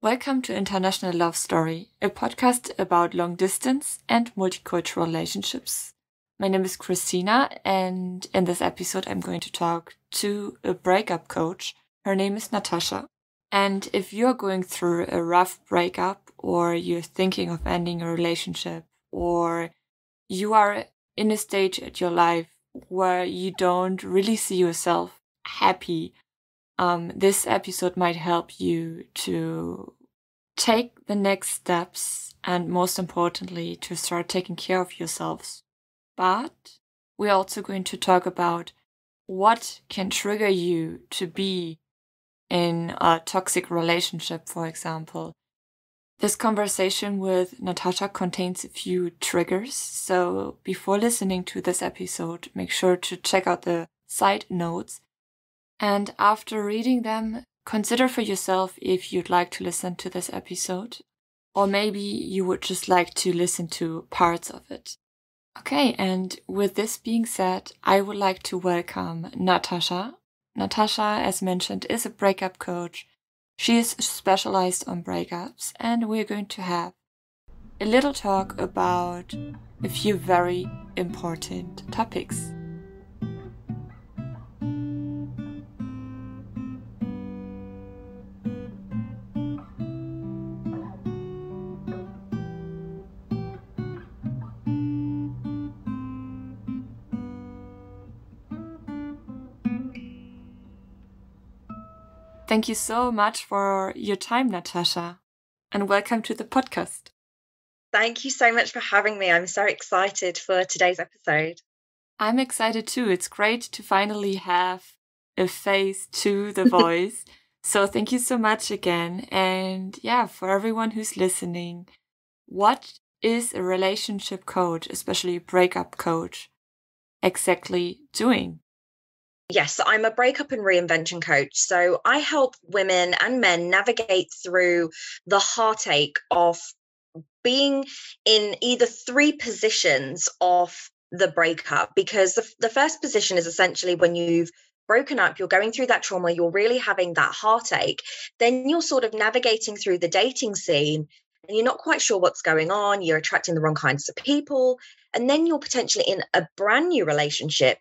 Welcome to International Love Story, a podcast about long distance and multicultural relationships. My name is Christina, and in this episode, I'm going to talk to a breakup coach. Her name is Natasha. And if you're going through a rough breakup, or you're thinking of ending a relationship, or you are in a stage at your life where you don't really see yourself happy, um, this episode might help you to take the next steps and most importantly, to start taking care of yourselves. But we're also going to talk about what can trigger you to be in a toxic relationship, for example. This conversation with Natasha contains a few triggers, so before listening to this episode, make sure to check out the side notes. And after reading them, consider for yourself if you'd like to listen to this episode, or maybe you would just like to listen to parts of it. Okay, and with this being said, I would like to welcome Natasha. Natasha, as mentioned, is a breakup coach she is specialized on breakups, and we're going to have a little talk about a few very important topics. Thank you so much for your time, Natasha, and welcome to the podcast. Thank you so much for having me. I'm so excited for today's episode. I'm excited too. It's great to finally have a face to the voice. so thank you so much again. And yeah, for everyone who's listening, what is a relationship coach, especially a breakup coach, exactly doing? Yes, I'm a breakup and reinvention coach. So I help women and men navigate through the heartache of being in either three positions of the breakup. Because the, the first position is essentially when you've broken up, you're going through that trauma, you're really having that heartache. Then you're sort of navigating through the dating scene and you're not quite sure what's going on. You're attracting the wrong kinds of people. And then you're potentially in a brand new relationship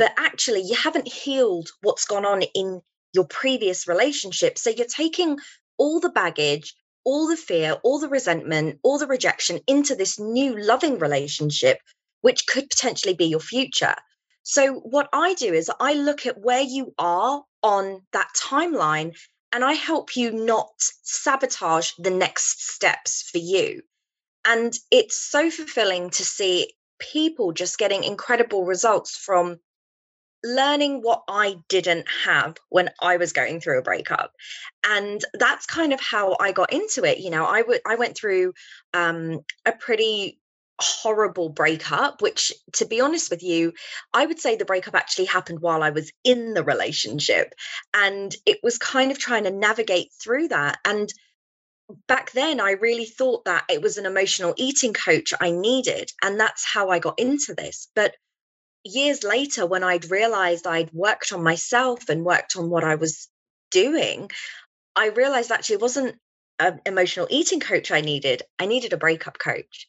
but actually you haven't healed what's gone on in your previous relationship. So you're taking all the baggage, all the fear, all the resentment, all the rejection into this new loving relationship, which could potentially be your future. So, what I do is I look at where you are on that timeline and I help you not sabotage the next steps for you. And it's so fulfilling to see people just getting incredible results from learning what I didn't have when I was going through a breakup. And that's kind of how I got into it. You know, I would I went through um a pretty horrible breakup which to be honest with you i would say the breakup actually happened while i was in the relationship and it was kind of trying to navigate through that and back then i really thought that it was an emotional eating coach i needed and that's how i got into this but years later, when I'd realized I'd worked on myself and worked on what I was doing, I realized actually it wasn't an emotional eating coach I needed. I needed a breakup coach.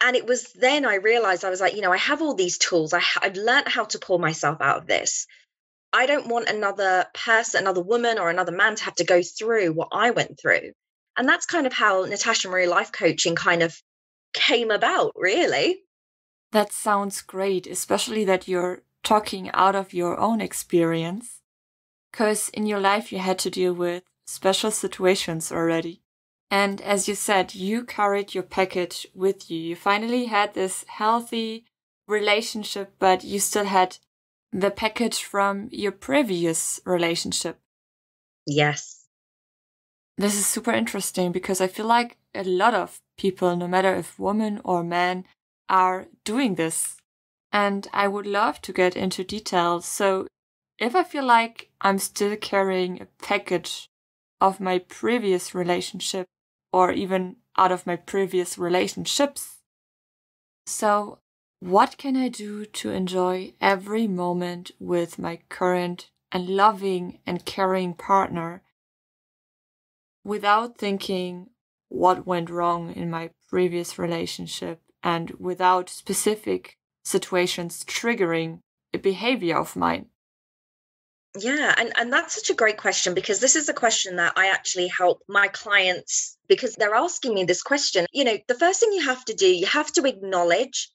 And it was then I realized I was like, you know, I have all these tools. I, I've learned how to pull myself out of this. I don't want another person, another woman, or another man to have to go through what I went through. And that's kind of how Natasha Marie Life Coaching kind of came about, really. That sounds great, especially that you're talking out of your own experience. Because in your life, you had to deal with special situations already. And as you said, you carried your package with you. You finally had this healthy relationship, but you still had the package from your previous relationship. Yes. This is super interesting because I feel like a lot of people, no matter if woman or man, are doing this. And I would love to get into details. So if I feel like I'm still carrying a package of my previous relationship or even out of my previous relationships, so what can I do to enjoy every moment with my current and loving and caring partner without thinking what went wrong in my previous relationship and without specific situations triggering a behavior of mine. Yeah, and, and that's such a great question because this is a question that I actually help my clients because they're asking me this question. You know, the first thing you have to do, you have to acknowledge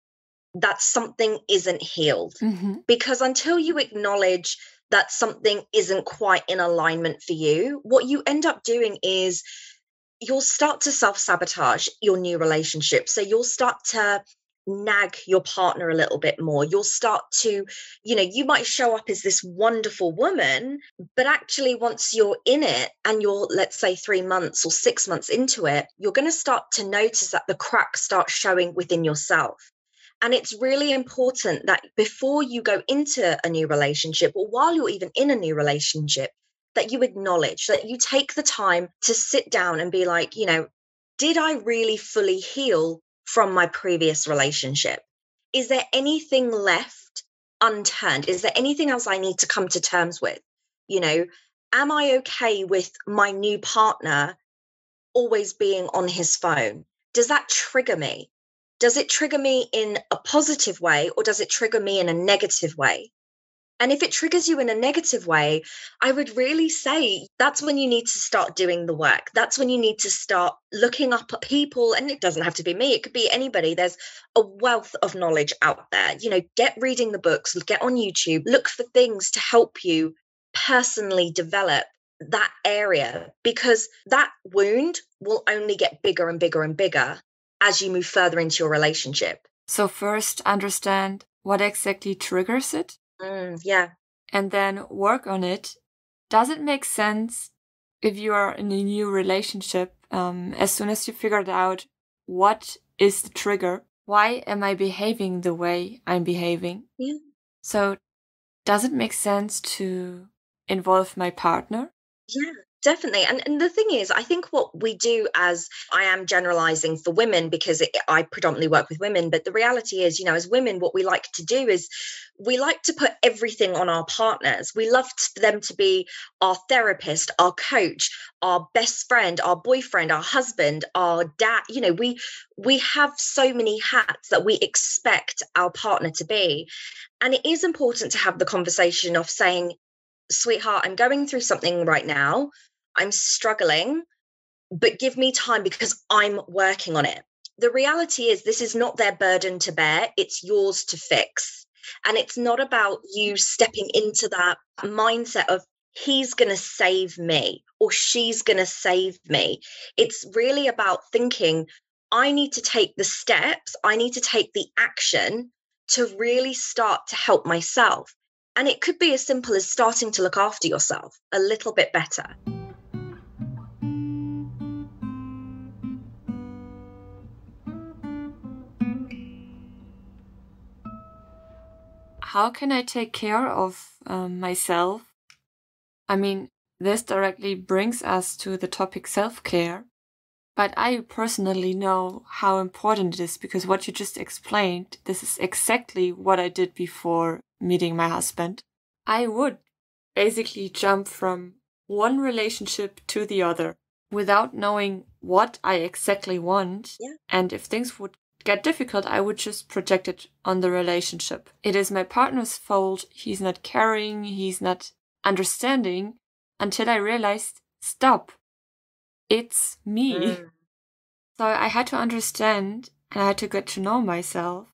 that something isn't healed. Mm-hmm. Because until you acknowledge that something isn't quite in alignment for you, what you end up doing is you'll start to self sabotage your new relationship. So you'll start to nag your partner a little bit more. You'll start to, you know, you might show up as this wonderful woman, but actually, once you're in it and you're, let's say, three months or six months into it, you're going to start to notice that the cracks start showing within yourself. And it's really important that before you go into a new relationship or while you're even in a new relationship, that you acknowledge, that you take the time to sit down and be like, you know, did I really fully heal from my previous relationship? Is there anything left unturned? Is there anything else I need to come to terms with? You know, am I okay with my new partner always being on his phone? Does that trigger me? Does it trigger me in a positive way or does it trigger me in a negative way? And if it triggers you in a negative way, I would really say that's when you need to start doing the work. That's when you need to start looking up at people. And it doesn't have to be me, it could be anybody. There's a wealth of knowledge out there. You know, get reading the books, get on YouTube, look for things to help you personally develop that area because that wound will only get bigger and bigger and bigger as you move further into your relationship. So, first, understand what exactly triggers it Mm, yeah. and then work on it. Does it make sense if you are in a new relationship? Um, as soon as you figured out what is the trigger, why am I behaving the way I'm behaving? Yeah. So, does it make sense to involve my partner? Yeah. Definitely. And, and the thing is, I think what we do as I am generalizing for women because it, I predominantly work with women, but the reality is, you know, as women, what we like to do is we like to put everything on our partners. We love them to be our therapist, our coach, our best friend, our boyfriend, our husband, our dad. You know, we we have so many hats that we expect our partner to be. And it is important to have the conversation of saying, sweetheart, I'm going through something right now. I'm struggling, but give me time because I'm working on it. The reality is, this is not their burden to bear, it's yours to fix. And it's not about you stepping into that mindset of, he's going to save me or she's going to save me. It's really about thinking, I need to take the steps, I need to take the action to really start to help myself. And it could be as simple as starting to look after yourself a little bit better. How can I take care of um, myself? I mean, this directly brings us to the topic self care. But I personally know how important it is because what you just explained, this is exactly what I did before meeting my husband. I would basically jump from one relationship to the other without knowing what I exactly want. Yeah. And if things would get difficult, I would just project it on the relationship. It is my partner's fault. He's not caring. He's not understanding until I realized, stop. It's me. Mm. So I had to understand and I had to get to know myself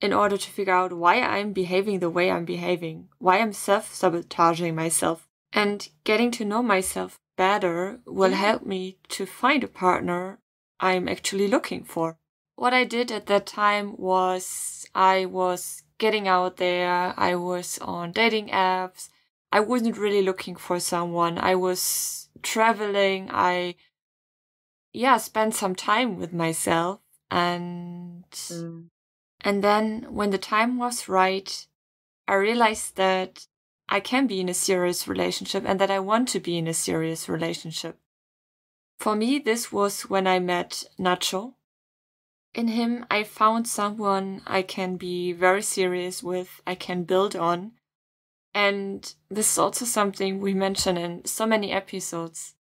in order to figure out why I'm behaving the way I'm behaving, why I'm self sabotaging myself. And getting to know myself better will Yeah. help me to find a partner I'm actually looking for. What I did at that time was I was getting out there, I was on dating apps. I wasn't really looking for someone. I was traveling. I, yeah, spent some time with myself and Mm. and then when the time was right, I realized that I can be in a serious relationship and that I want to be in a serious relationship. For me, this was when I met Nacho. In him, I found someone I can be very serious with, I can build on. And this is also something we mention in so many episodes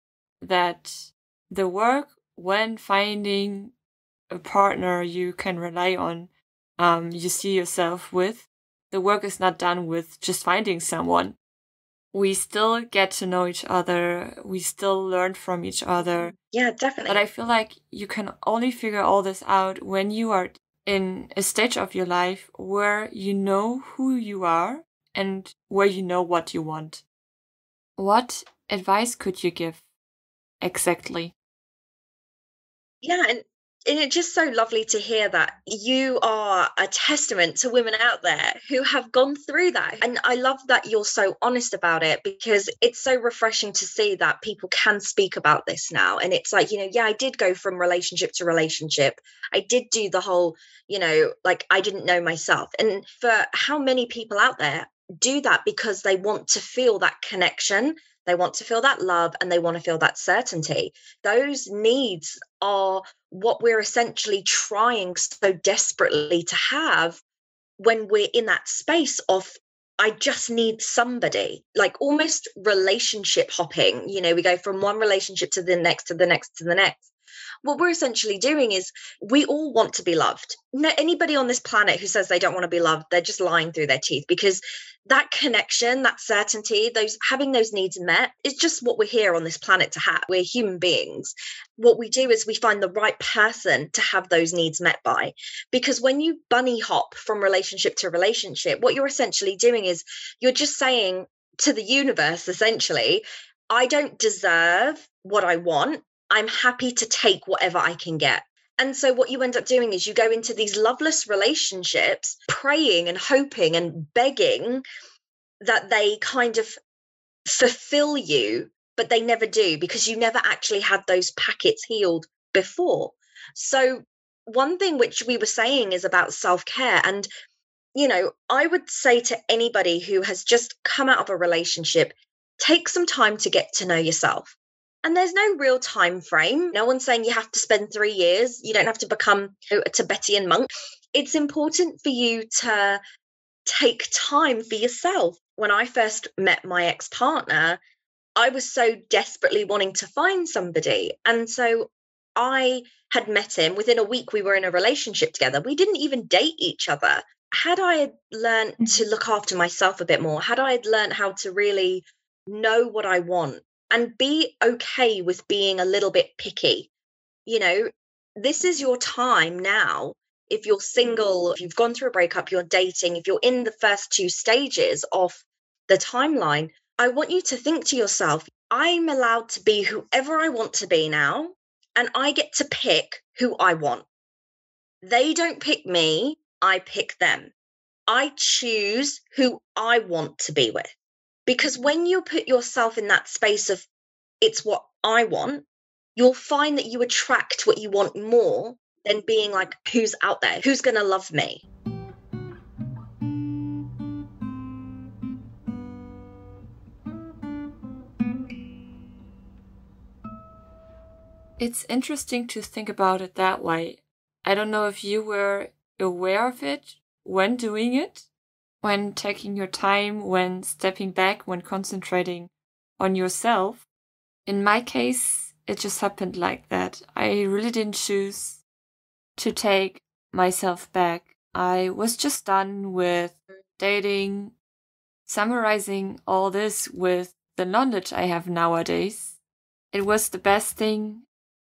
that the work when finding a partner you can rely on, um, you see yourself with, the work is not done with just finding someone. We still get to know each other. We still learn from each other. Yeah, definitely. But I feel like you can only figure all this out when you are in a stage of your life where you know who you are and where you know what you want. What advice could you give exactly? Yeah, and and it's just so lovely to hear that you are a testament to women out there who have gone through that. And I love that you're so honest about it because it's so refreshing to see that people can speak about this now. And it's like, you know, yeah, I did go from relationship to relationship. I did do the whole, you know, like I didn't know myself. And for how many people out there do that because they want to feel that connection they want to feel that love and they want to feel that certainty. Those needs are what we're essentially trying so desperately to have when we're in that space of I just need somebody, like almost relationship hopping. You know, we go from one relationship to the next, to the next, to the next what we're essentially doing is we all want to be loved. No, anybody on this planet who says they don't want to be loved, they're just lying through their teeth because that connection, that certainty, those having those needs met is just what we're here on this planet to have. We're human beings. What we do is we find the right person to have those needs met by. Because when you bunny hop from relationship to relationship, what you're essentially doing is you're just saying to the universe, essentially, I don't deserve what I want. I'm happy to take whatever I can get. And so, what you end up doing is you go into these loveless relationships, praying and hoping and begging that they kind of fulfill you, but they never do because you never actually had those packets healed before. So, one thing which we were saying is about self care. And, you know, I would say to anybody who has just come out of a relationship, take some time to get to know yourself and there's no real time frame. No one's saying you have to spend three years. You don't have to become a tibetan monk. It's important for you to take time for yourself. When i first met my ex-partner i was so desperately wanting to find somebody. And so i had met him. Within a week we were in a relationship together. We didn't even date each other. Had i learned to mm-hmm. look after myself a bit more had i learned how to really know what i want and be okay with being a little bit picky. You know, this is your time now. If you're single, if you've gone through a breakup, you're dating, if you're in the first two stages of the timeline, I want you to think to yourself, I'm allowed to be whoever I want to be now, and I get to pick who I want. They don't pick me, I pick them. I choose who I want to be with. Because when you put yourself in that space of it's what I want, you'll find that you attract what you want more than being like, who's out there? Who's going to love me? It's interesting to think about it that way. I don't know if you were aware of it when doing it, when taking your time, when stepping back, when concentrating on yourself. In my case, it just happened like that. I really didn't choose to take myself back. I was just done with dating, summarizing all this with the knowledge I have nowadays. It was the best thing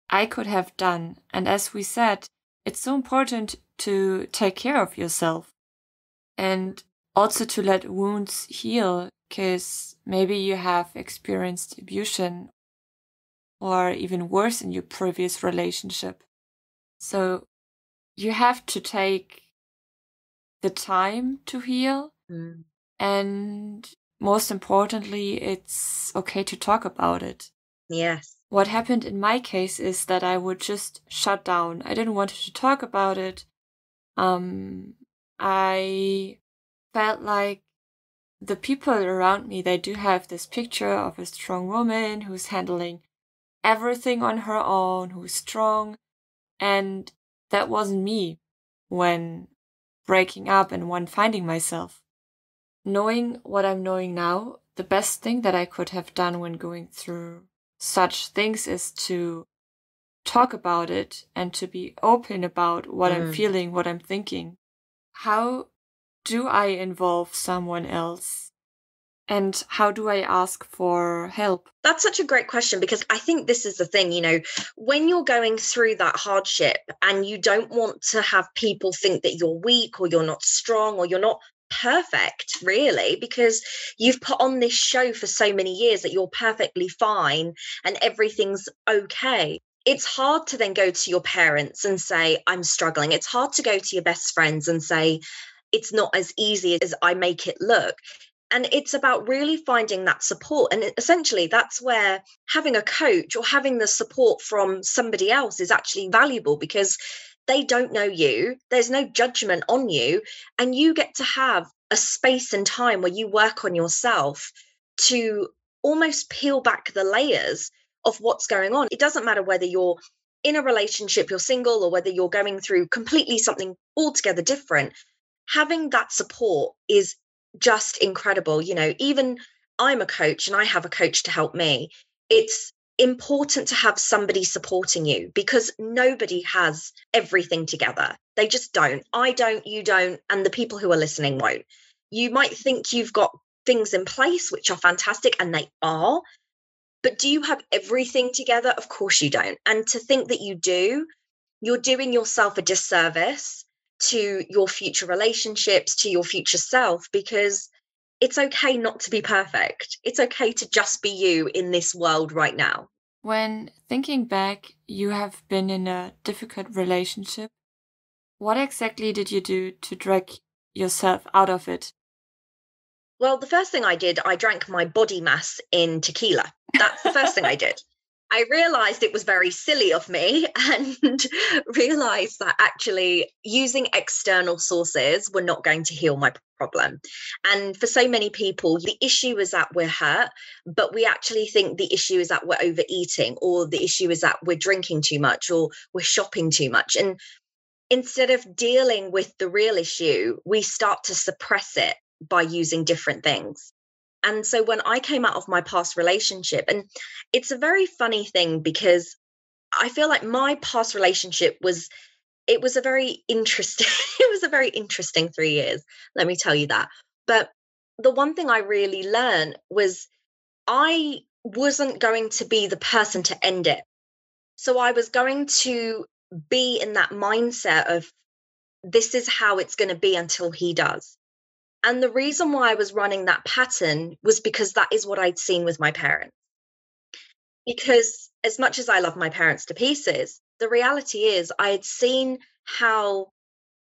I could have done. And as we said, it's so important to take care of yourself. And also to let wounds heal because maybe you have experienced abuse or even worse in your previous relationship. So you have to take the time to heal. Mm. And most importantly, it's okay to talk about it. Yes. What happened in my case is that I would just shut down. I didn't want to talk about it. Um, I felt like the people around me, they do have this picture of a strong woman who's handling everything on her own, who's strong. And that wasn't me when breaking up and when finding myself. Knowing what I'm knowing now, the best thing that I could have done when going through such things is to talk about it and to be open about what Mm. I'm feeling, what I'm thinking. How do I involve someone else? And how do I ask for help? That's such a great question because I think this is the thing, you know, when you're going through that hardship and you don't want to have people think that you're weak or you're not strong or you're not perfect, really, because you've put on this show for so many years that you're perfectly fine and everything's okay. It's hard to then go to your parents and say, I'm struggling. It's hard to go to your best friends and say, it's not as easy as I make it look. And it's about really finding that support. And essentially that's where having a coach or having the support from somebody else is actually valuable because they don't know you there's no judgment on you and you get to have a space and time where you work on yourself to almost peel back the layers of what's going on. It doesn't matter whether you're in a relationship you're single or whether you're going through completely something altogether different having that support is just incredible. You know, even I'm a coach and I have a coach to help me. It's important to have somebody supporting you because nobody has everything together. They just don't. I don't, you don't, and the people who are listening won't. You might think you've got things in place, which are fantastic, and they are. But do you have everything together? Of course you don't. And to think that you do, you're doing yourself a disservice to your future relationships, to your future self, because it's okay not to be perfect. It's okay to just be you in this world right now. When thinking back, you have been in a difficult relationship. What exactly did you do to drag yourself out of it? Well, the first thing I did, I drank my body mass in tequila. That's the first thing I did. I realized it was very silly of me and realized that actually using external sources were not going to heal my problem. And for so many people, the issue is that we're hurt, but we actually think the issue is that we're overeating, or the issue is that we're drinking too much, or we're shopping too much. And instead of dealing with the real issue, we start to suppress it by using different things. And so when I came out of my past relationship, and it's a very funny thing because I feel like my past relationship was it was a very interesting it was a very interesting 3 years let me tell you that. But the one thing I really learned was I wasn't going to be the person to end it. So I was going to be in that mindset of this is how it's going to be until he does and the reason why I was running that pattern was because that is what I'd seen with my parents. Because as much as I love my parents to pieces, the reality is I had seen how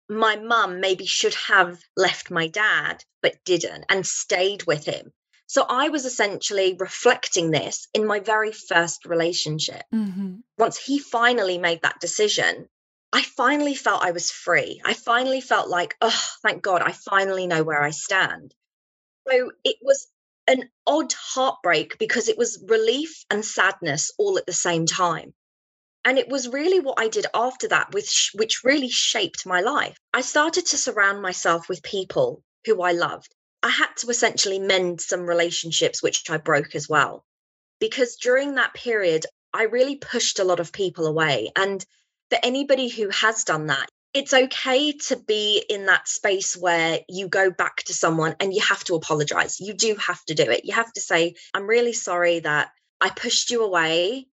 my mum maybe should have left my dad, but didn't and stayed with him. So I was essentially reflecting this in my very first relationship. Mm-hmm. Once he finally made that decision, I finally felt I was free. I finally felt like, oh, thank God, I finally know where I stand. So it was an odd heartbreak because it was relief and sadness all at the same time. And it was really what I did after that, which, which really shaped my life. I started to surround myself with people who I loved. I had to essentially mend some relationships, which I broke as well. Because during that period, I really pushed a lot of people away. And for anybody who has done that, it's okay to be in that space where you go back to someone and you have to apologize. You do have to do it. You have to say, I'm really sorry that I pushed you away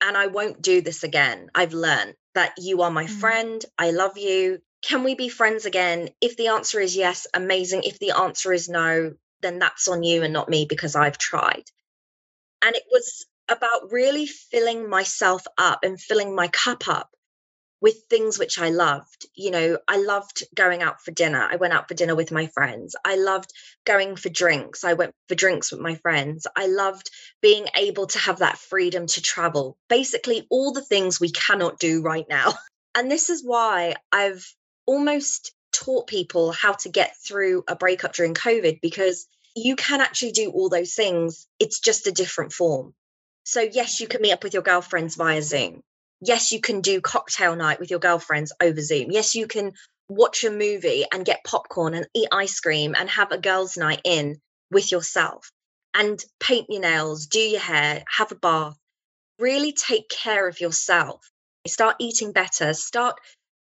and I won't do this again. I've learned that you are my Mm. friend. I love you. Can we be friends again? If the answer is yes, amazing. If the answer is no, then that's on you and not me because I've tried. And it was about really filling myself up and filling my cup up with things which I loved. You know, I loved going out for dinner. I went out for dinner with my friends. I loved going for drinks. I went for drinks with my friends. I loved being able to have that freedom to travel. Basically, all the things we cannot do right now. And this is why I've almost taught people how to get through a breakup during COVID because you can actually do all those things. It's just a different form. So, yes, you can meet up with your girlfriends via Zoom yes, you can do cocktail night with your girlfriends over Zoom. Yes, you can watch a movie and get popcorn and eat ice cream and have a girls' night in with yourself and paint your nails, do your hair, have a bath. Really take care of yourself start eating better, start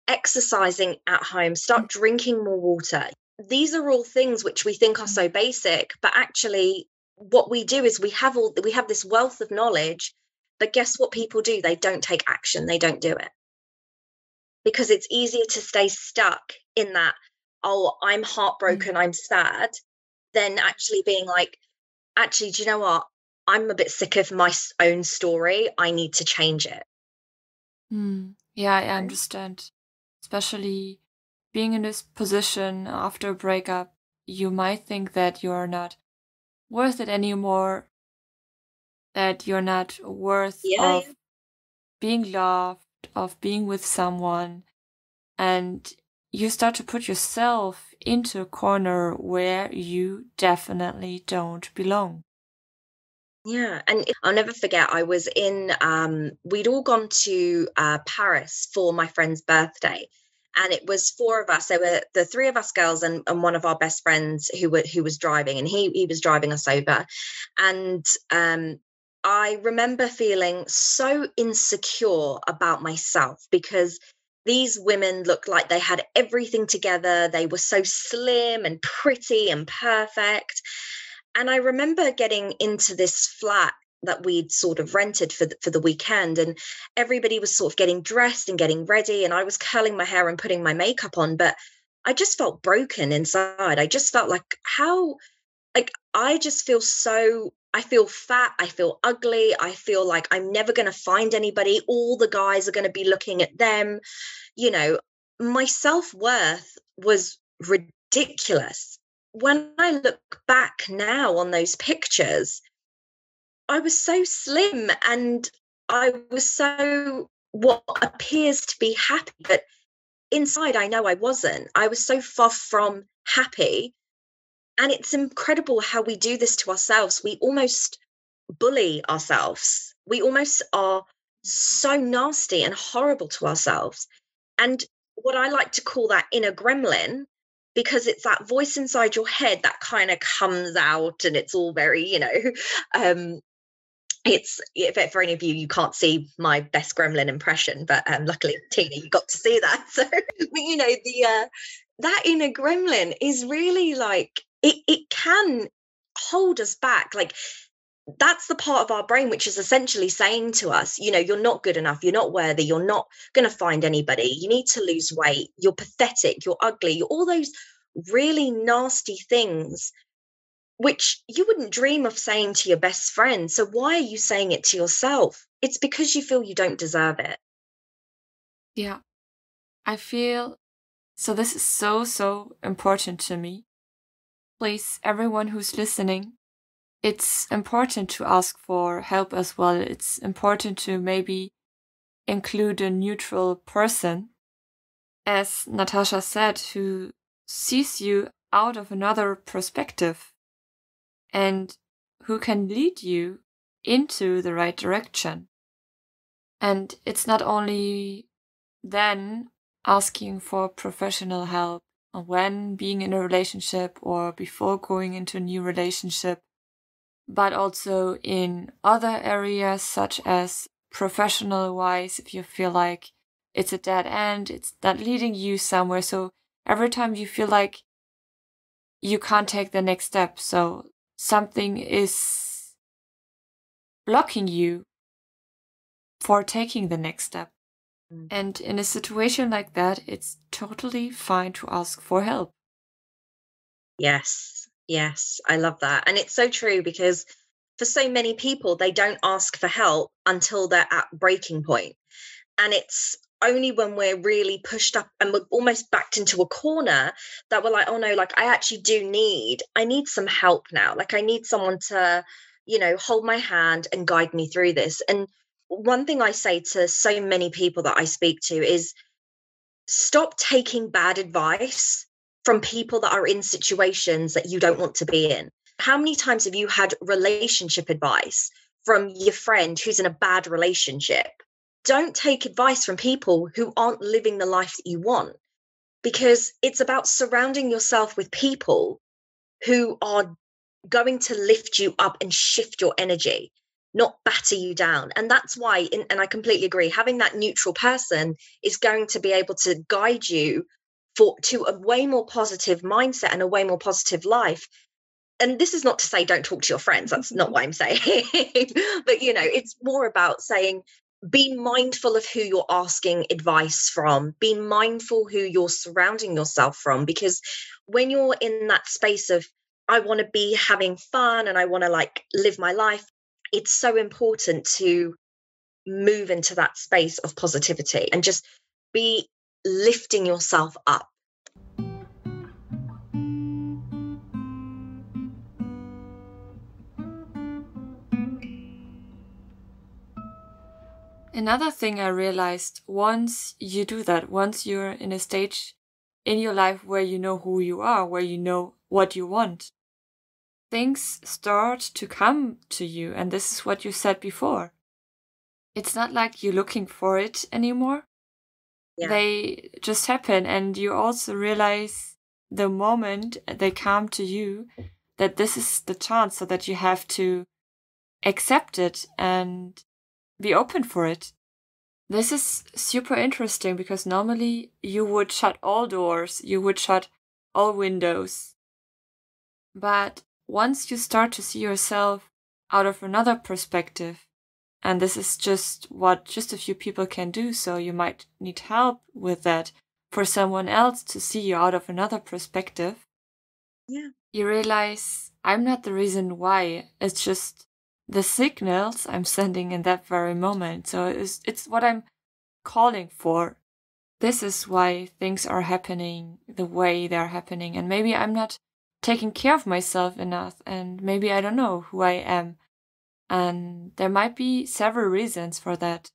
exercising at home, start drinking more water. These are all things which we think are so basic, but actually what we do is we have all we have this wealth of knowledge, but guess what people do? They don't take action, they don't do it. Because it's easier to stay stuck in that, oh, I'm heartbroken, I'm sad, than actually being like, actually, do you know what? I'm a bit sick of my own story. I need to change it. Mm. Yeah, I understand. Especially being in this position after a breakup, you might think that you're not worth it anymore, that you're not worth Yeah, of yeah. being loved, of being with someone, and you start to put yourself into a corner where you definitely don't belong. Yeah, and I'll never forget. I was in. Um, we'd all gone to uh, Paris for my friend's birthday, and it was four of us. There were the three of us girls and, and one of our best friends who were who was driving, and he he was driving us over, and um, I remember feeling so insecure about myself because these women looked like they had everything together. They were so slim and pretty and perfect and I remember getting into this flat that we'd sort of rented for the, for the weekend and everybody was sort of getting dressed and getting ready and I was curling my hair and putting my makeup on but I just felt broken inside I just felt like how like I just feel so I feel fat I feel ugly I feel like I'm never going to find anybody all the guys are going to be looking at them you know my self-worth was ridiculous when I look back now on those pictures, I was so slim and I was so what appears to be happy, but inside I know I wasn't. I was so far from happy. And it's incredible how we do this to ourselves. We almost bully ourselves. We almost are so nasty and horrible to ourselves. And what I like to call that inner gremlin because it's that voice inside your head that kind of comes out and it's all very you know um it's if for any of you you can't see my best gremlin impression but um luckily tina you got to see that so but you know the uh that inner gremlin is really like it it can hold us back like that's the part of our brain which is essentially saying to us, you know, you're not good enough, you're not worthy, you're not going to find anybody, you need to lose weight, you're pathetic, you're ugly, you're all those really nasty things which you wouldn't dream of saying to your best friend. So why are you saying it to yourself? It's because you feel you don't deserve it. Yeah. I feel so this is so so important to me. Please everyone who's listening it's important to ask for help as well. It's important to maybe include a neutral person, as Natasha said, who sees you out of another perspective and who can lead you into the right direction. And it's not only then asking for professional help when being in a relationship or before going into a new relationship but also in other areas such as professional wise, if you feel like it's a dead end, it's not leading you somewhere. So every time you feel like you can't take the next step, so something is blocking you for taking the next step. Mm. And in a situation like that, it's totally fine to ask for help. Yes, Yes, I love that. And it's so true because for so many people, they don't ask for help until they're at breaking point. And it's only when we're really pushed up and we're almost backed into a corner that we're like, oh no, like I actually do need, I need some help now. Like I need someone to, you know, hold my hand and guide me through this. And one thing I say to so many people that I speak to is stop taking bad advice from people that are in situations that you don't want to be in. How many times have you had relationship advice from your friend who's in a bad relationship? Don't take advice from people who aren't living the life that you want because it's about surrounding yourself with people who are going to lift you up and shift your energy. Not batter you down. And that's why, and I completely agree, having that neutral person is going to be able to guide you for to a way more positive mindset and a way more positive life. And this is not to say don't talk to your friends. That's not what I'm saying. but you know, it's more about saying be mindful of who you're asking advice from be mindful who you're surrounding yourself from because when you're in that space of i want to be having fun and i want to like live my life it's so important to move into that space of positivity and just be lifting yourself up. Another thing I realized once you do that, once you're in a stage in your life where you know who you are, where you know what you want, things start to come to you. And this is what you said before. It's not like you're looking for it anymore. Yeah. They just happen. And you also realize the moment they come to you that this is the chance so that you have to accept it and be open for it. This is super interesting because normally you would shut all doors, you would shut all windows. But once you start to see yourself out of another perspective, and this is just what just a few people can do, so you might need help with that for someone else to see you out of another perspective. Yeah. You realize I'm not the reason why. It's just the signals I'm sending in that very moment. So it's, it's what I'm calling for. This is why things are happening the way they're happening. And maybe I'm not taking care of myself enough and maybe I don't know who I am. And there might be several reasons for that.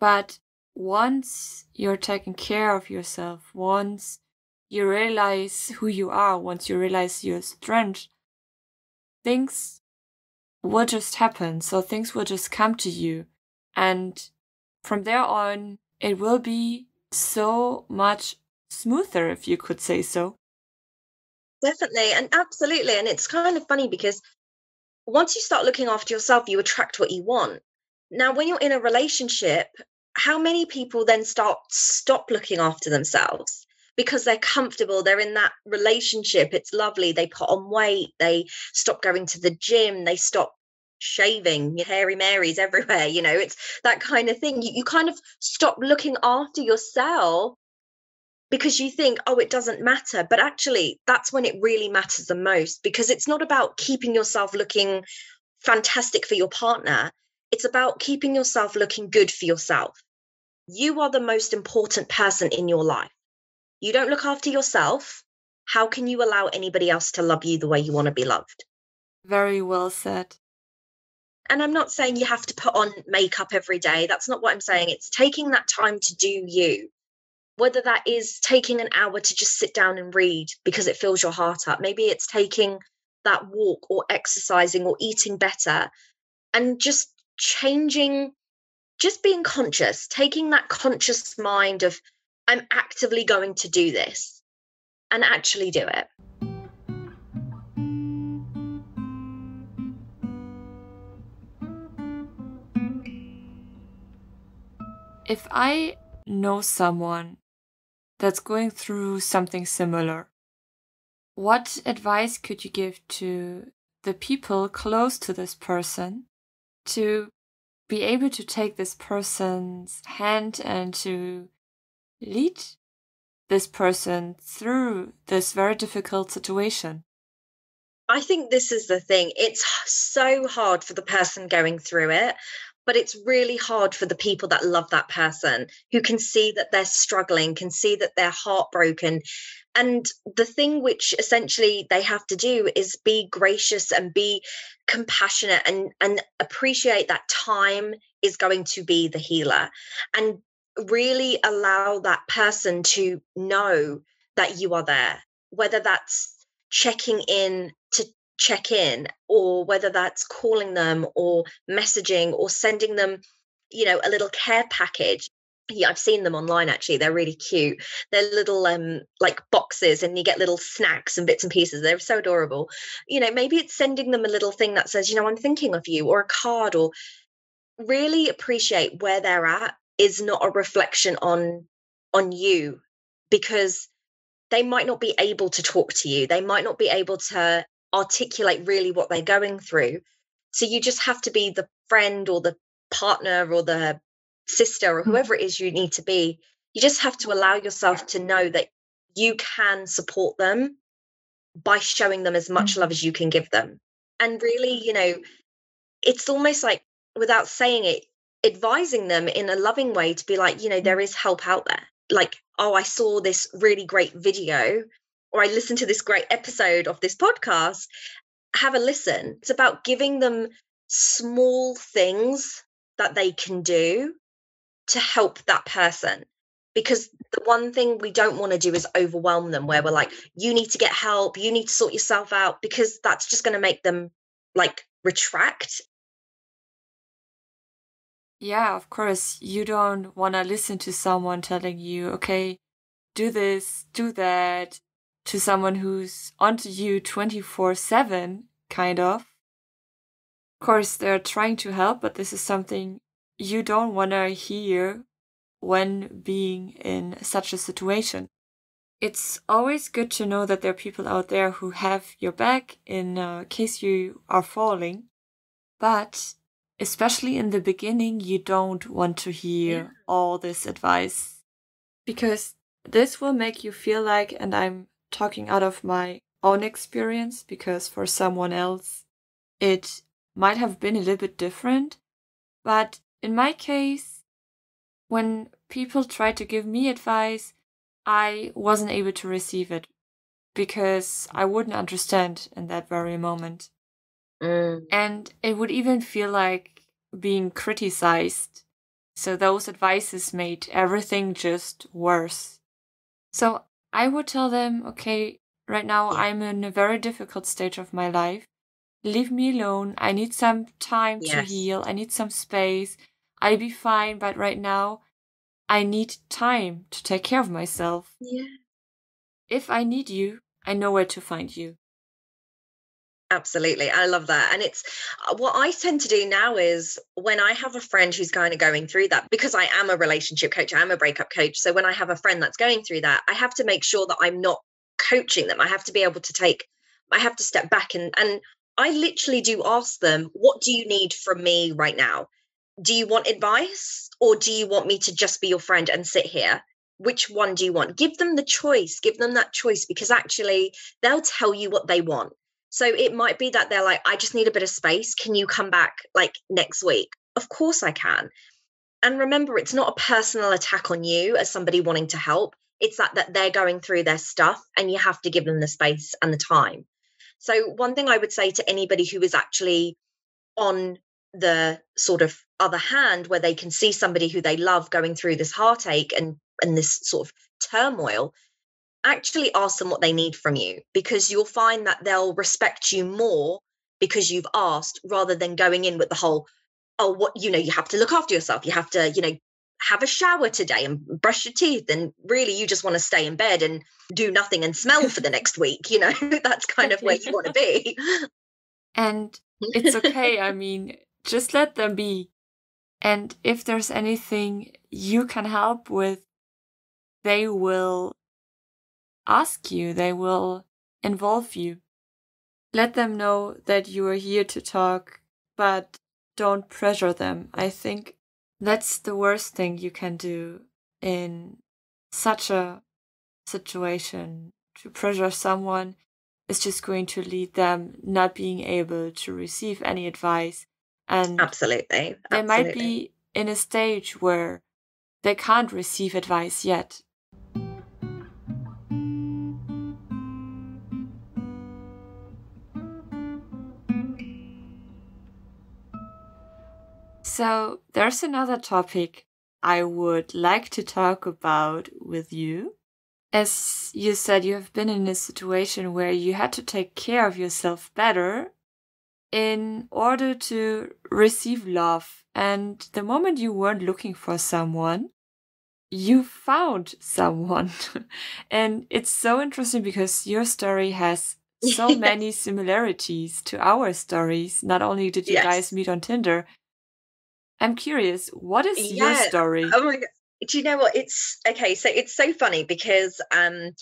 But once you're taking care of yourself, once you realize who you are, once you realize your strength, things will just happen. So things will just come to you. And from there on, it will be so much smoother, if you could say so. Definitely. And absolutely. And it's kind of funny because once you start looking after yourself, you attract what you want. Now, when you're in a relationship, how many people then start stop looking after themselves because they're comfortable they're in that relationship it's lovely they put on weight they stop going to the gym they stop shaving hairy marys everywhere you know it's that kind of thing you, you kind of stop looking after yourself because you think, oh, it doesn't matter. But actually, that's when it really matters the most because it's not about keeping yourself looking fantastic for your partner. It's about keeping yourself looking good for yourself. You are the most important person in your life. You don't look after yourself. How can you allow anybody else to love you the way you want to be loved? Very well said. And I'm not saying you have to put on makeup every day. That's not what I'm saying. It's taking that time to do you whether that is taking an hour to just sit down and read because it fills your heart up. Maybe it's taking that walk or exercising or eating better and just changing just being conscious taking that conscious mind of i'm actively going to do this and actually do it. If i know someone that's going through something similar. What advice could you give to the people close to this person to be able to take this person's hand and to lead this person through this very difficult situation? I think this is the thing. It's so hard for the person going through it but it's really hard for the people that love that person who can see that they're struggling can see that they're heartbroken. And the thing which essentially they have to do is be gracious and be compassionate and and appreciate that time is going to be the healer and really allow that person to know that you are there whether that's checking in to check in or whether that's calling them or messaging or sending them you know a little care package yeah, I've seen them online actually. They're really cute. They're little um like boxes and you get little snacks and bits and pieces. They're so adorable. You know, maybe it's sending them a little thing that says, you know, I'm thinking of you or a card or really appreciate where they're at is not a reflection on on you because they might not be able to talk to you. They might not be able to articulate really what they're going through. So you just have to be the friend or the partner or the sister or hmm. whoever it is you need to be. You just have to allow yourself to know that you can support them by showing them as much love mm-hmm. as you can give them. And really, you know, it's almost like without saying it, advising them in a loving way to be like, you know, there is help out there. Like, oh, I saw this really great video or I listened to this great episode of this podcast. Have a listen. It's about giving them small things that they can do to help that person because the one thing we don't want to do is overwhelm them where we're like you need to get help you need to sort yourself out because that's just going to make them like retract yeah of course you don't want to listen to someone telling you okay do this do that to someone who's onto you 24 7 kind of of course they're trying to help but this is something you don't want to hear when being in such a situation. It's always good to know that there are people out there who have your back in uh, case you are falling, but especially in the beginning, you don't want to hear yeah. all this advice because this will make you feel like, and I'm talking out of my own experience because for someone else it might have been a little bit different, but in my case, when people tried to give me advice, I wasn't able to receive it because I wouldn't understand in that very moment. Mm. And it would even feel like being criticized. So those advices made everything just worse. So I would tell them, okay, right now I'm in a very difficult stage of my life. Leave me alone. I need some time yes. to heal. I need some space. I'll be fine, but right now I need time to take care of myself. Yeah. If I need you, I know where to find you. Absolutely. I love that. And it's uh, what I tend to do now is when I have a friend who's kind of going through that, because I am a relationship coach, I am a breakup coach. So when I have a friend that's going through that, I have to make sure that I'm not coaching them. I have to be able to take, I have to step back and, and I literally do ask them, what do you need from me right now? do you want advice or do you want me to just be your friend and sit here? Which one do you want? Give them the choice, give them that choice because actually they'll tell you what they want. So it might be that they're like, I just need a bit of space. Can you come back like next week? Of course I can. And remember, it's not a personal attack on you as somebody wanting to help. It's that that they're going through their stuff and you have to give them the space and the time. So one thing I would say to anybody who is actually on the sort of other hand where they can see somebody who they love going through this heartache and and this sort of turmoil actually ask them what they need from you because you'll find that they'll respect you more because you've asked rather than going in with the whole oh what you know you have to look after yourself. You have to you know have a shower today and brush your teeth and really you just want to stay in bed and do nothing and smell for the next week you know? That's kind of where you want to be. And it's okay i mean just let them be. And if there's anything you can help with, they will ask you, they will involve you. Let them know that you are here to talk, but don't pressure them. I think that's the worst thing you can do in such a situation. To pressure someone is just going to lead them not being able to receive any advice and absolutely, they might be in a stage where they can't receive advice yet. So, there's another topic I would like to talk about with you. As you said, you have been in a situation where you had to take care of yourself better in order to receive love. And the moment you weren't looking for someone, you found someone. and it's so interesting because your story has so many similarities to our stories. Not only did you yes. guys meet on Tinder, I'm curious, what is yeah. your story? Oh my God. Do you know what? It's okay. So it's so funny because um,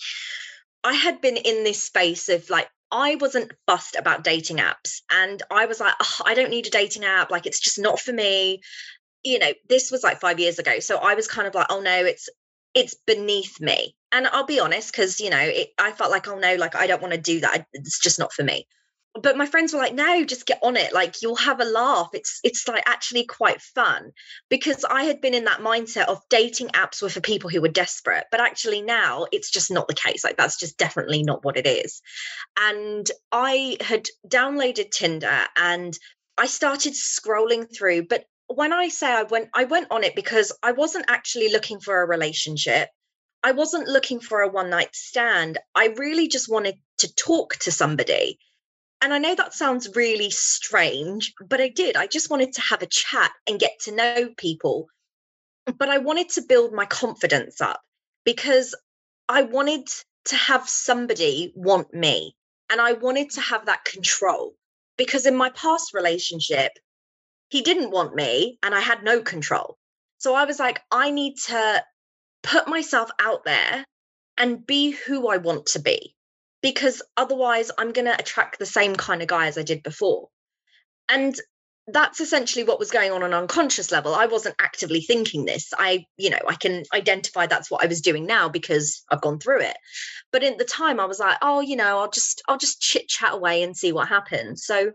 I had been in this space of like, I wasn't fussed about dating apps. And I was like, oh, I don't need a dating app. Like, it's just not for me. You know, this was like five years ago. So I was kind of like, oh no, it's it's beneath me. And I'll be honest, because you know, it, I felt like, oh no, like I don't want to do that. It's just not for me but my friends were like no just get on it. Like you'll have a laugh. It's it's like actually quite fun because i had been in that mindset of dating apps were for people who were desperate but actually now it's just not the case. Like that's just definitely not what it is. And i had downloaded tinder and i started scrolling through but when i say i went i went on it because i wasn't actually looking for a relationship. I wasn't looking for a one night stand. I really just wanted to talk to somebody and I know that sounds really strange, but I did. I just wanted to have a chat and get to know people. But I wanted to build my confidence up because I wanted to have somebody want me and I wanted to have that control. Because in my past relationship, he didn't want me and I had no control. So I was like, I need to put myself out there and be who I want to be because otherwise I'm going to attract the same kind of guy as I did before. And that's essentially what was going on on an unconscious level. I wasn't actively thinking this. I, you know, I can identify that's what I was doing now because I've gone through it. But at the time I was like, oh, you know, I'll just I'll just chit chat away and see what happens. So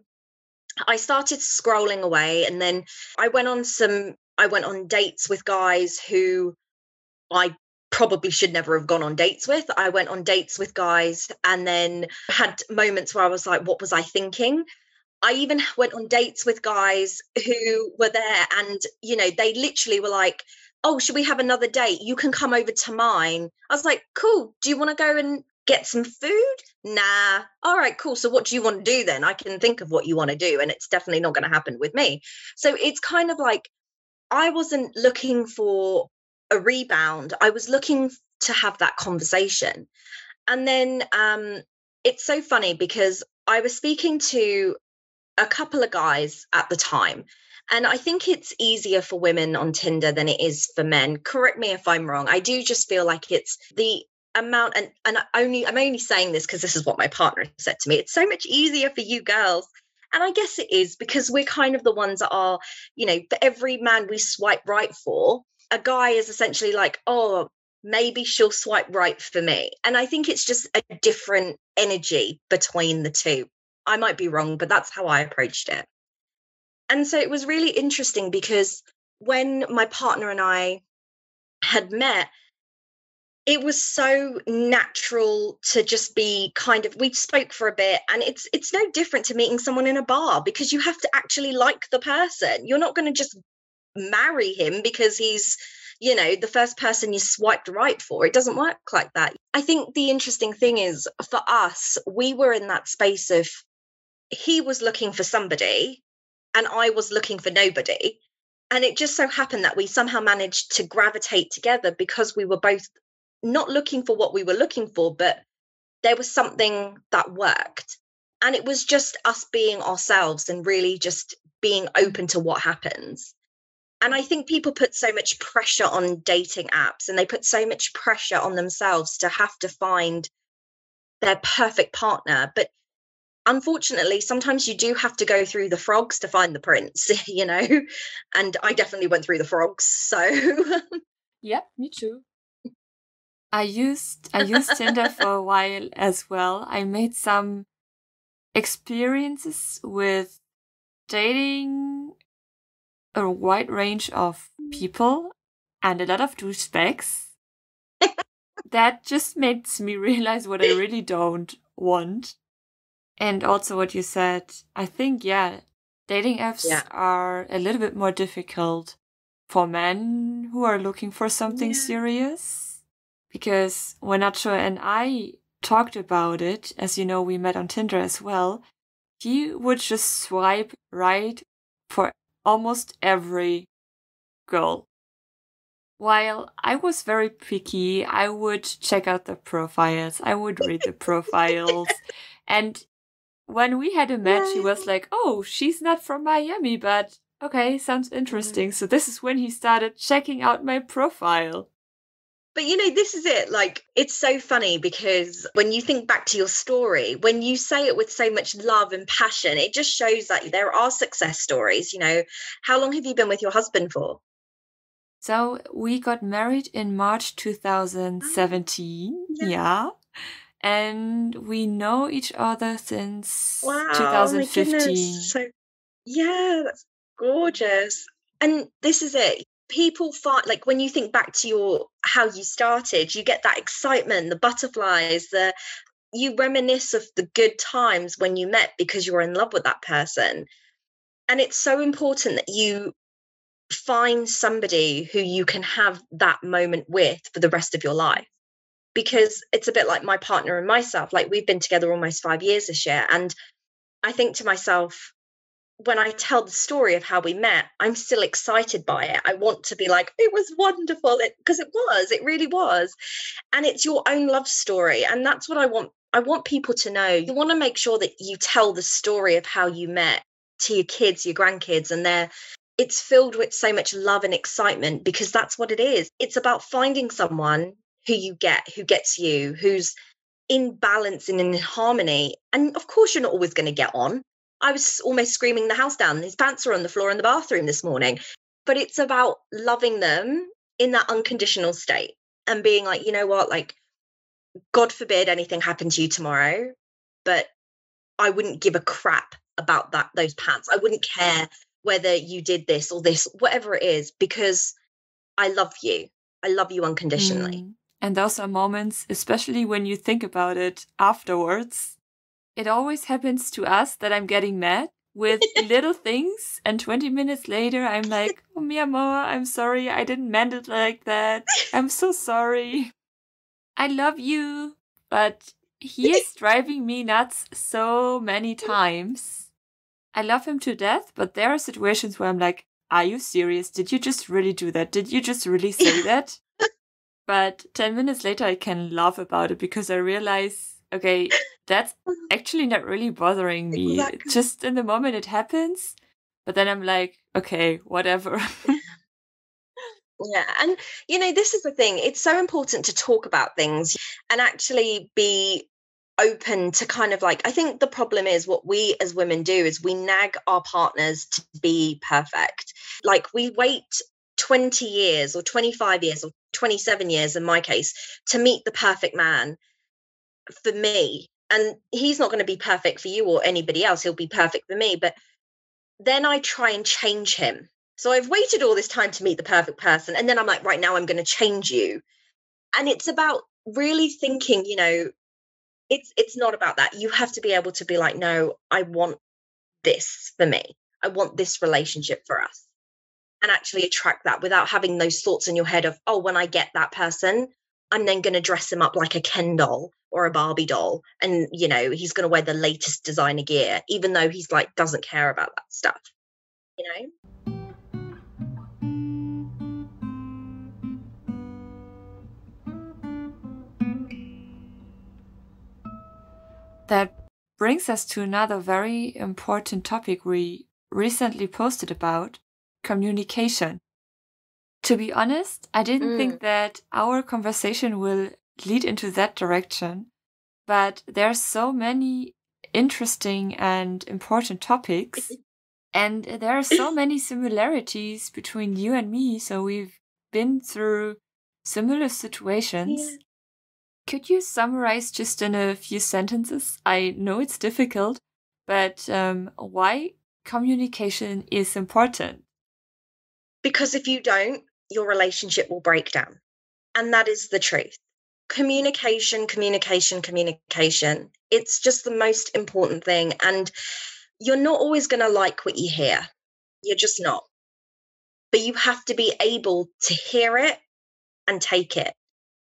I started scrolling away and then I went on some I went on dates with guys who I probably should never have gone on dates with. I went on dates with guys and then had moments where I was like, what was I thinking? I even went on dates with guys who were there and, you know, they literally were like, oh, should we have another date? You can come over to mine. I was like, cool. Do you want to go and get some food? Nah. All right, cool. So what do you want to do then? I can think of what you want to do. And it's definitely not going to happen with me. So it's kind of like I wasn't looking for a rebound. I was looking to have that conversation. And then um, it's so funny because I was speaking to a couple of guys at the time. And I think it's easier for women on Tinder than it is for men. Correct me if I'm wrong. I do just feel like it's the amount and and only I'm only saying this because this is what my partner said to me. It's so much easier for you girls. And I guess it is because we're kind of the ones that are, you know, for every man we swipe right for, a guy is essentially like, oh, maybe she'll swipe right for me. And I think it's just a different energy between the two. I might be wrong, but that's how I approached it. And so it was really interesting because when my partner and I had met, it was so natural to just be kind of we spoke for a bit and it's it's no different to meeting someone in a bar because you have to actually like the person you're not going to just marry him because he's you know the first person you swiped right for. It doesn't work like that. I think the interesting thing is for us we were in that space of he was looking for somebody and i was looking for nobody. And it just so happened that we somehow managed to gravitate together because we were both not looking for what we were looking for but there was something that worked. And it was just us being ourselves and really just being open to what happens and I think people put so much pressure on dating apps and they put so much pressure on themselves to have to find their perfect partner. But unfortunately, sometimes you do have to go through the frogs to find the prince, you know? And I definitely went through the frogs. So, yeah, me too. I used I used Tinder for a while as well. I made some experiences with dating a wide range of people and a lot of douchebags. that just makes me realize what I really don't want. And also what you said, I think, yeah, dating apps yeah. are a little bit more difficult for men who are looking for something yeah. serious. Because when Nacho and I talked about it, as you know, we met on Tinder as well, he would just swipe right for almost every girl. while I was very picky, I would check out the profiles, I would read the profiles. and when we had a match, he was like, Oh, she's not from Miami, but okay, sounds interesting. Mm. So this is when he started checking out my profile. But you know, this is it. Like, it's so funny because when you think back to your story, when you say it with so much love and passion, it just shows that there are success stories. You know, how long have you been with your husband for? So we got married in March 2017. Oh, ah, yeah. yeah. And we know each other since wow, 2015. So, yeah, that's gorgeous. And this is it. People find like when you think back to your how you started, you get that excitement, the butterflies, the you reminisce of the good times when you met because you were in love with that person. And it's so important that you find somebody who you can have that moment with for the rest of your life because it's a bit like my partner and myself like we've been together almost 5 years this year and i think to myself when i tell the story of how we met i'm still excited by it i want to be like it was wonderful because it, it was it really was and it's your own love story and that's what i want i want people to know you want to make sure that you tell the story of how you met to your kids your grandkids and they're it's filled with so much love and excitement because that's what it is. It's about finding someone who you get, who gets you, who's in balance and in harmony. And of course, you're not always going to get on. I was almost screaming the house down. His pants are on the floor in the bathroom this morning. But it's about loving them in that unconditional state and being like, you know what, like, God forbid anything happened to you tomorrow, but I wouldn't give a crap about that those pants. I wouldn't care whether you did this or this, whatever it is, because I love you. I love you unconditionally. Mm. And those are moments, especially when you think about it afterwards. It always happens to us that I'm getting mad with little things, and 20 minutes later, I'm like, oh, mi amor, I'm sorry, I didn't mean it like that. I'm so sorry. I love you, but he is driving me nuts so many times. I love him to death, but there are situations where I'm like, are you serious? Did you just really do that? Did you just really say that? but 10 minutes later, I can laugh about it because I realize, okay, that's actually not really bothering me. Exactly. Just in the moment it happens. But then I'm like, okay, whatever. yeah. And, you know, this is the thing. It's so important to talk about things and actually be open to kind of like i think the problem is what we as women do is we nag our partners to be perfect like we wait 20 years or 25 years or 27 years in my case to meet the perfect man for me and he's not going to be perfect for you or anybody else he'll be perfect for me but then i try and change him. So i've waited all this time to meet the perfect person and then i'm like right now i'm going to change you. And it's about really thinking you know it's it's not about that you have to be able to be like no i want this for me. I want this relationship for us. And actually attract that without having those thoughts in your head of oh when i get that person i'm then going to dress him up like a ken doll or a barbie doll and you know he's going to wear the latest designer gear even though he's like doesn't care about that stuff you know That brings us to another very important topic we recently posted about communication. To be honest, I didn't mm. think that our conversation will lead into that direction, but there are so many interesting and important topics. and there are so many similarities between you and me. So we've been through similar situations. Yeah. Could you summarize just in a few sentences? I know it's difficult, but um, why communication is important? Because if you don't, your relationship will break down. And that is the truth. Communication, communication, communication. It's just the most important thing. And you're not always going to like what you hear. You're just not. But you have to be able to hear it and take it.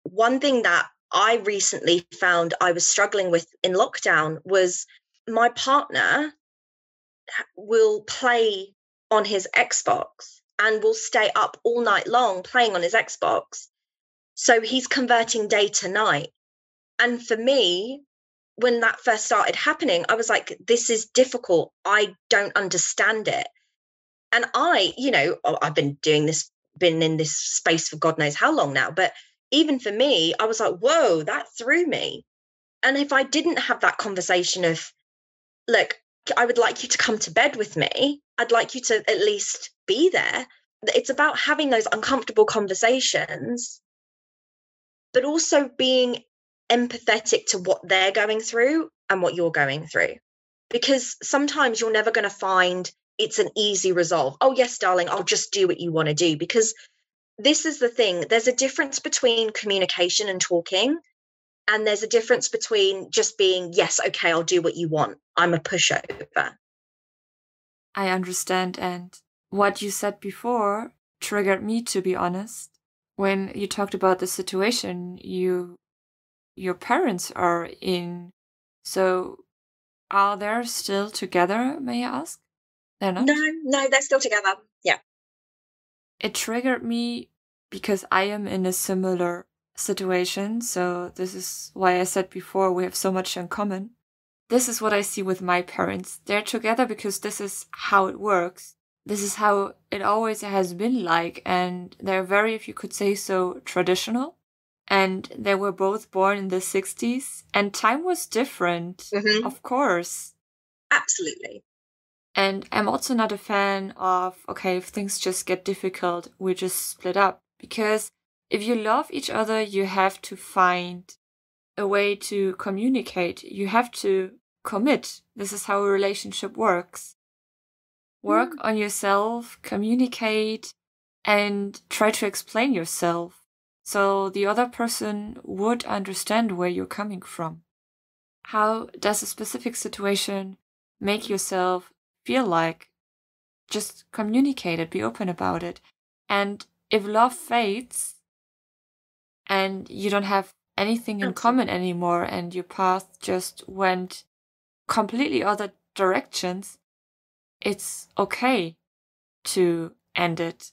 One thing that I recently found I was struggling with in lockdown was my partner will play on his Xbox and will stay up all night long playing on his Xbox. So he's converting day to night. And for me, when that first started happening, I was like, this is difficult. I don't understand it. And I, you know, I've been doing this, been in this space for God knows how long now. But even for me, I was like, whoa, that threw me. And if I didn't have that conversation of, look, I would like you to come to bed with me, I'd like you to at least be there. It's about having those uncomfortable conversations, but also being empathetic to what they're going through and what you're going through. Because sometimes you're never going to find it's an easy resolve. Oh, yes, darling, I'll just do what you want to do. Because this is the thing there's a difference between communication and talking. And there's a difference between just being, yes, okay, I'll do what you want. I'm a pushover. I understand. And what you said before triggered me, to be honest. When you talked about the situation you your parents are in. So are they still together, may I ask? They're not? No, no, they're still together. Yeah. It triggered me because I am in a similar situation. So this is why I said before we have so much in common. This is what I see with my parents. They're together because this is how it works. This is how it always has been like. And they're very, if you could say so, traditional and they were both born in the 60s and time was different mm-hmm. of course absolutely and i'm also not a fan of okay if things just get difficult we just split up because if you love each other you have to find a way to communicate you have to commit this is how a relationship works work mm. on yourself communicate and try to explain yourself so the other person would understand where you're coming from. How does a specific situation make yourself feel like? Just communicate it, be open about it. And if love fades and you don't have anything in common anymore and your path just went completely other directions, it's okay to end it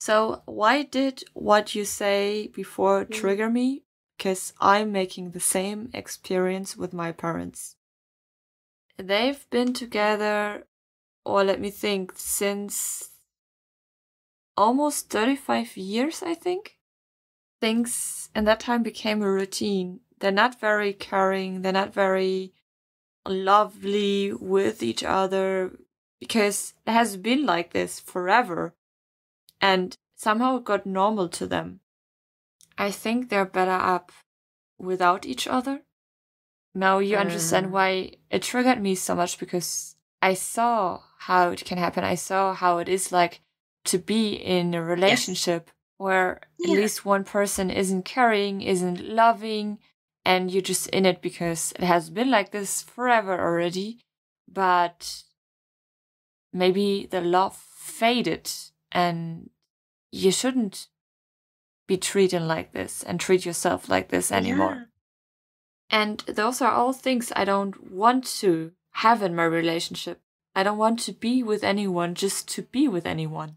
so, why did what you say before mm. trigger me? Because I'm making the same experience with my parents. They've been together, or let me think, since almost 35 years, I think. Things in that time became a routine. They're not very caring, they're not very lovely with each other because it has been like this forever and somehow it got normal to them. I think they're better up without each other. Now you understand mm. why it triggered me so much because I saw how it can happen. I saw how it is like to be in a relationship yes. Where yeah. at least one person isn't caring, isn't loving, and you're just in it because it has been like this forever already. But maybe the love faded and you shouldn't be treated like this and treat yourself like this anymore. Yeah. And those are all things I don't want to have in my relationship. I don't want to be with anyone just to be with anyone.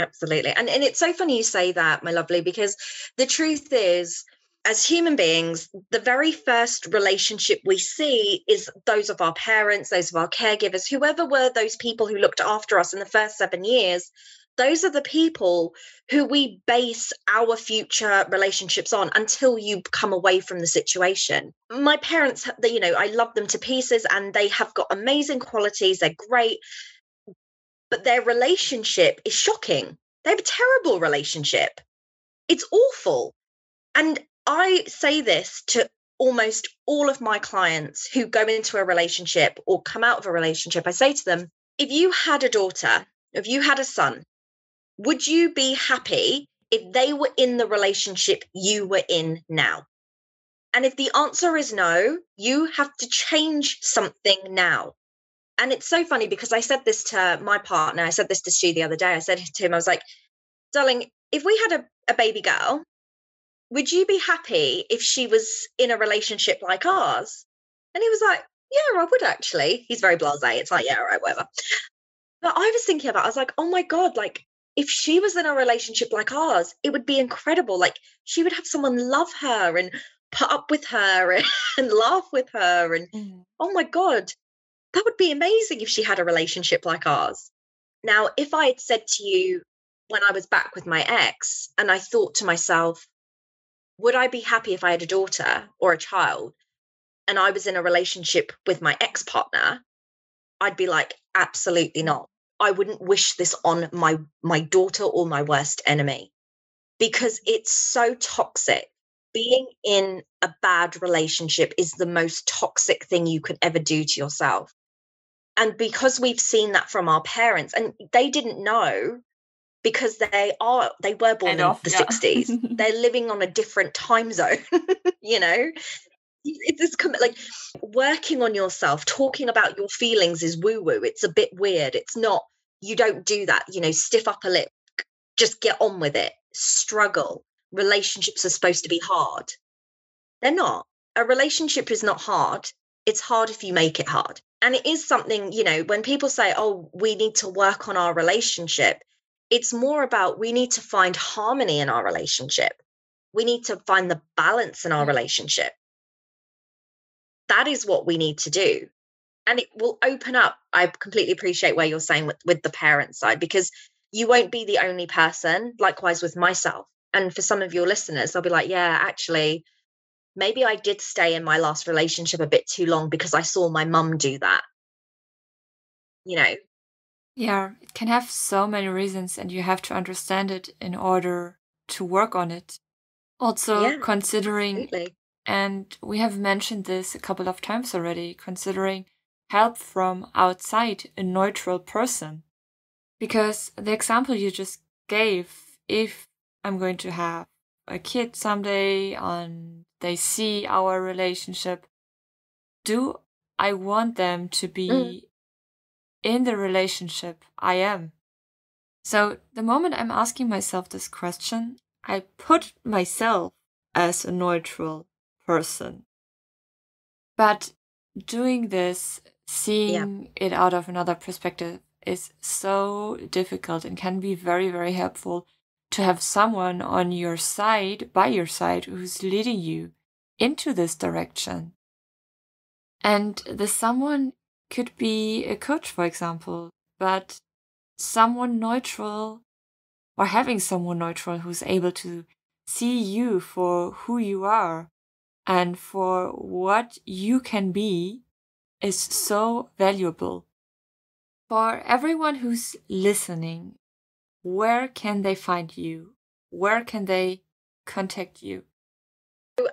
Absolutely. And and it's so funny you say that, my lovely, because the truth is as human beings, the very first relationship we see is those of our parents, those of our caregivers, whoever were those people who looked after us in the first seven years. Those are the people who we base our future relationships on until you come away from the situation. My parents, you know, I love them to pieces and they have got amazing qualities. They're great. But their relationship is shocking. They have a terrible relationship. It's awful. And I say this to almost all of my clients who go into a relationship or come out of a relationship. I say to them, if you had a daughter, if you had a son, would you be happy if they were in the relationship you were in now? And if the answer is no, you have to change something now. And it's so funny because I said this to my partner, I said this to Stu the other day. I said to him, I was like, darling, if we had a, a baby girl would you be happy if she was in a relationship like ours? And he was like, yeah, I would actually. He's very blasé. It's like, yeah, all right, whatever. But I was thinking about, I was like, oh my God, like if she was in a relationship like ours, it would be incredible. Like she would have someone love her and put up with her and, and laugh with her. And mm. oh my God, that would be amazing if she had a relationship like ours. Now, if I had said to you when I was back with my ex and I thought to myself, would I be happy if I had a daughter or a child and I was in a relationship with my ex partner? I'd be like, absolutely not. I wouldn't wish this on my my daughter or my worst enemy because it's so toxic. Being in a bad relationship is the most toxic thing you could ever do to yourself. And because we've seen that from our parents and they didn't know because they are they were born in the yeah. 60s. They're living on a different time zone, you know? It's like working on yourself talking about your feelings is woo woo it's a bit weird. It's not you don't do that you know stiff upper lip just get on with it. Struggle. Relationships are supposed to be hard. They're not. A relationship is not hard it's hard if you make it hard. And it is something you know when people say oh we need to work on our relationship it's more about we need to find harmony in our relationship. We need to find the balance in our relationship. That is what we need to do. And it will open up i completely appreciate where you're saying with, with the parent side because you won't be the only person likewise with myself. And for some of your listeners they'll be like yeah actually maybe i did stay in my last relationship a bit too long because i saw my mum do that you know yeah it can have so many reasons and you have to understand it in order to work on it also yeah, considering absolutely. And we have mentioned this a couple of times already, considering help from outside a neutral person. Because the example you just gave, if I'm going to have a kid someday and they see our relationship, do I want them to be mm. in the relationship I am? So the moment I'm asking myself this question, I put myself as a neutral person. But doing this, seeing yeah. it out of another perspective, is so difficult and can be very, very helpful to have someone on your side, by your side, who's leading you into this direction. And the someone could be a coach, for example, but someone neutral or having someone neutral who's able to see you for who you are and for what you can be is so valuable. For everyone who's listening, where can they find you? Where can they contact you?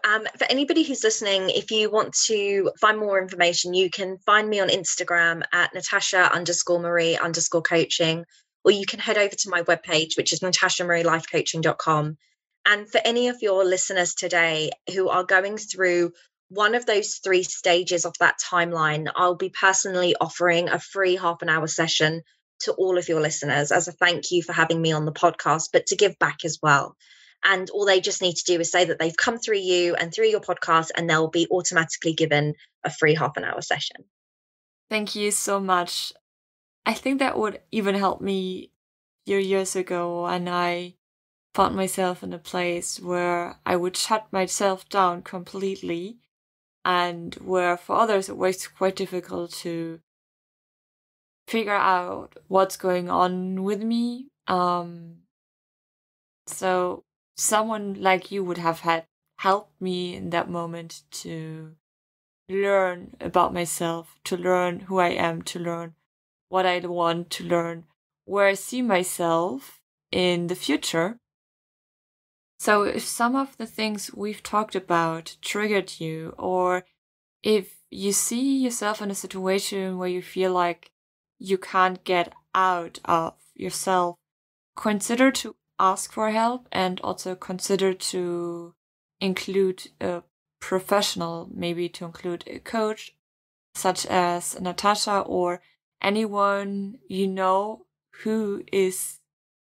Um, for anybody who's listening, if you want to find more information, you can find me on Instagram at Natasha underscore Marie underscore coaching, or you can head over to my webpage, which is natashamarielifecoaching.com. And for any of your listeners today who are going through one of those three stages of that timeline, I'll be personally offering a free half an hour session to all of your listeners as a thank you for having me on the podcast, but to give back as well. And all they just need to do is say that they've come through you and through your podcast, and they'll be automatically given a free half an hour session. Thank you so much. I think that would even help me years ago, and I found myself in a place where I would shut myself down completely and where for others it was quite difficult to figure out what's going on with me. Um, so someone like you would have had helped me in that moment to learn about myself, to learn who I am, to learn what I want to learn, where I see myself in the future. So if some of the things we've talked about triggered you, or if you see yourself in a situation where you feel like you can't get out of yourself, consider to ask for help and also consider to include a professional, maybe to include a coach such as Natasha or anyone you know who is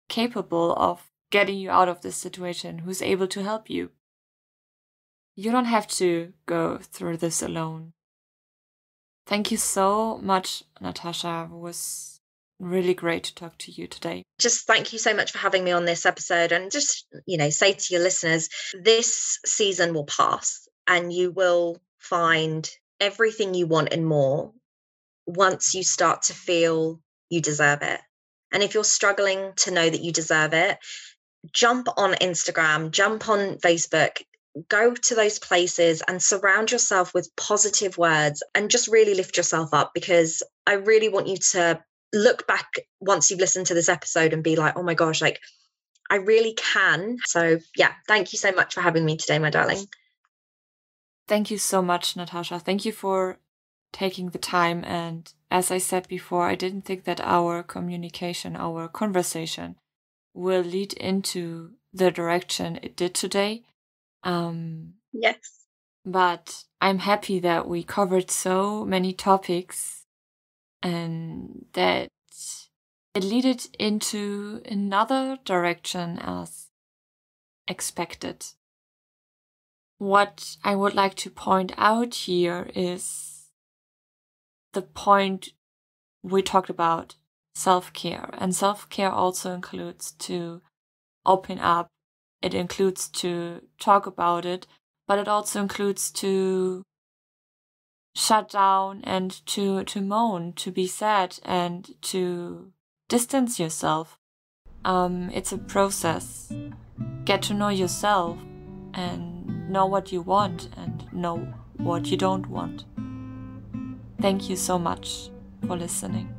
capable of getting you out of this situation, who's able to help you. You don't have to go through this alone. Thank you so much, Natasha. It was really great to talk to you today. Just thank you so much for having me on this episode. And just, you know, say to your listeners this season will pass and you will find everything you want and more once you start to feel you deserve it. And if you're struggling to know that you deserve it, jump on Instagram, jump on Facebook, go to those places and surround yourself with positive words and just really lift yourself up because I really want you to look back once you've listened to this episode and be like, oh my gosh, like I really can. So, yeah, thank you so much for having me today, my darling. Thank you so much, Natasha. Thank you for taking the time. And as I said before, I didn't think that our communication, our conversation will lead into the direction it did today. Um, yes. But I'm happy that we covered so many topics and that it led into another direction as expected. What I would like to point out here is the point we talked about self care. And self care also includes to open up, it includes to talk about it, but it also includes to shut down and to, to moan, to be sad, and to distance yourself. Um, it's a process. Get to know yourself and know what you want and know what you don't want. Thank you so much for listening.